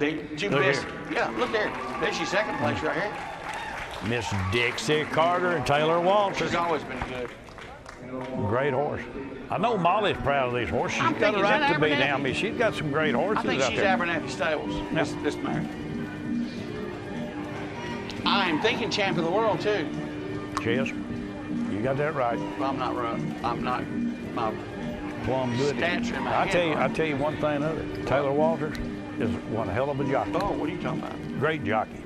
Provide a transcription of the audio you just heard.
They two Look best. here. Yeah, look there. There's your second place right here. Miss Dixie Carter and Taylor Walters. She's always been good. Great horse. I know Molly's proud of these horses. She's I'm got a right to be down. I mean, she's got some great horses I think out she's there. Abernathy Stables. This, this mare. I'm thinking champ of the world too. She is. You got that right. Well, I'm not right. I'm not. My Plumb good. Stats in my I tell you, I tell you one thing other. Taylor Walters is one hell of a jockey. oh, what are you talking about? Great jockey.